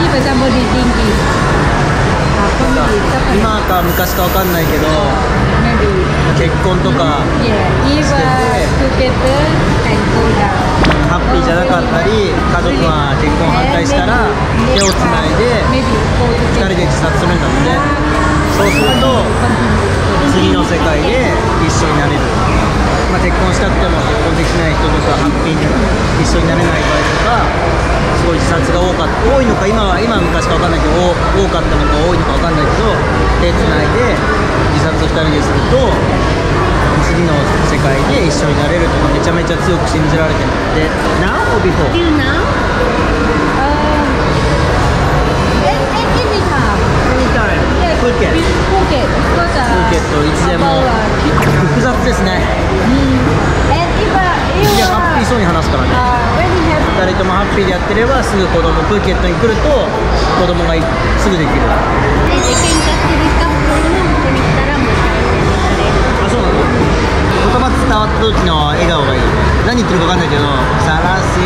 uh. 今か昔かわかんないけど Maybe. 結婚とか Yeah, if uh, together and go down. ハッピーじゃなかったり家族が結婚反対したら手をつないで Maybe go 2 together. 人で自殺するんだってそうすると.次の世界で一緒になれる、まあ、結婚したくても結婚できない人とかハッピーに一緒になれない場合とかすごい自殺が多かった多いのか今は今は昔か分かんないけど多多かったのか多いのか分かんないけど手つないで自殺を2人ですると次の世界で一緒になれるとかめちゃめちゃ強く信じられてるんだって Now? or before? Now, um, anytime. Anytime. Yeah, Phuket. Phuket. Uh, いつでも uh, 複雑ですね Mm. And if uh, い you やハッピーそうに話すからね人ともハッピーでやってればすぐ子供プーケットに来ると子供がすぐできるあで喧嘩するカップルもここに来たらもうあそうなの？言葉伝わった時の笑顔がいい。何言ってるか分かんないけど「さらし